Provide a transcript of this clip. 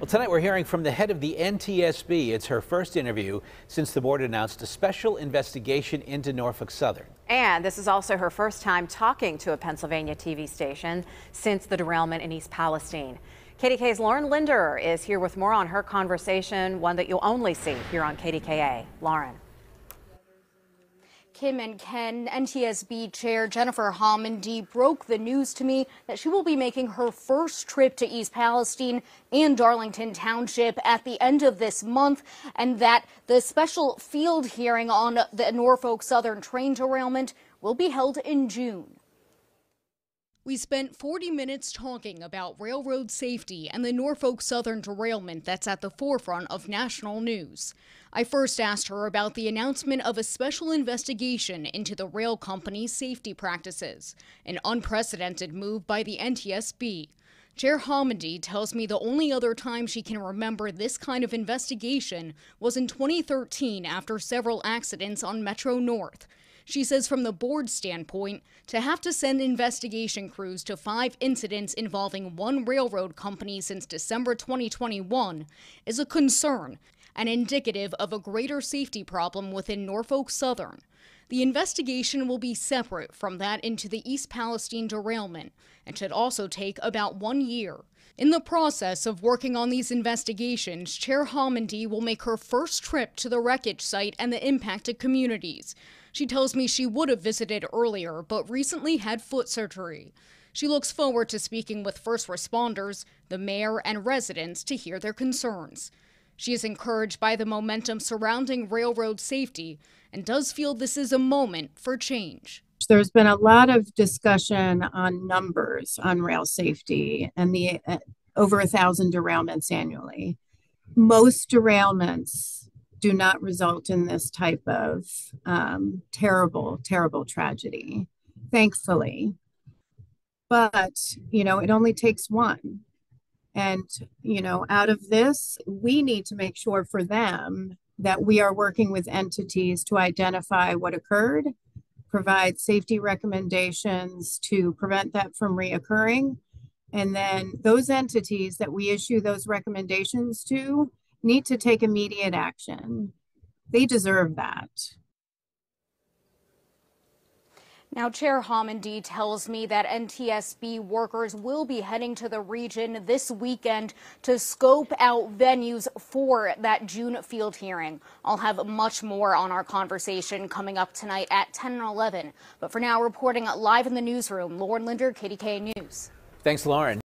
Well, tonight we're hearing from the head of the NTSB. It's her first interview since the board announced a special investigation into Norfolk Southern. And this is also her first time talking to a Pennsylvania TV station since the derailment in East Palestine. KDKA's Lauren Linder is here with more on her conversation, one that you'll only see here on KDKA. Lauren. Kim and Ken, NTSB Chair Jennifer Homendy broke the news to me that she will be making her first trip to East Palestine and Darlington Township at the end of this month, and that the special field hearing on the Norfolk Southern train derailment will be held in June. We spent 40 minutes talking about railroad safety and the Norfolk Southern derailment that's at the forefront of national news. I first asked her about the announcement of a special investigation into the rail company's safety practices, an unprecedented move by the NTSB. Chair Homendy tells me the only other time she can remember this kind of investigation was in 2013 after several accidents on Metro North. She says, from the board standpoint, to have to send investigation crews to five incidents involving one railroad company since December 2021 is a concern and indicative of a greater safety problem within Norfolk Southern. The investigation will be separate from that into the East Palestine derailment and should also take about one year. In the process of working on these investigations, Chair Homendy will make her first trip to the wreckage site and the impacted communities. She tells me she would have visited earlier, but recently had foot surgery. She looks forward to speaking with first responders, the mayor, and residents to hear their concerns. She is encouraged by the momentum surrounding railroad safety and does feel this is a moment for change. There's been a lot of discussion on numbers on rail safety and the uh, over a thousand derailments annually. Most derailments do not result in this type of um, terrible, terrible tragedy, thankfully. But, you know, it only takes one. And, you know, out of this, we need to make sure for them that we are working with entities to identify what occurred, provide safety recommendations to prevent that from reoccurring. And then those entities that we issue those recommendations to need to take immediate action. They deserve that. Now, Chair Homendy tells me that NTSB workers will be heading to the region this weekend to scope out venues for that June field hearing. I'll have much more on our conversation coming up tonight at 10 and 11. But for now, reporting live in the newsroom, Lauren Linder, KDKA News. Thanks, Lauren.